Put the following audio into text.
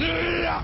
哎呀！